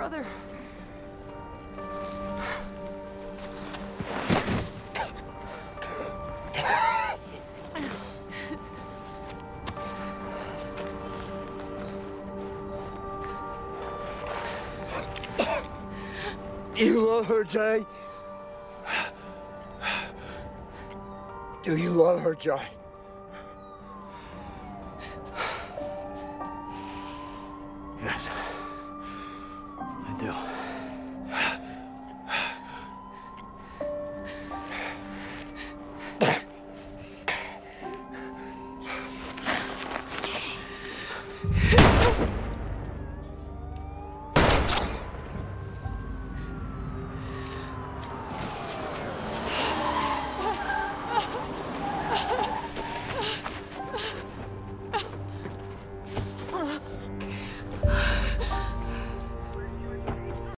brother. You love her, Jay? Do you love her, Jay? Go!